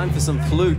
Time for some flute.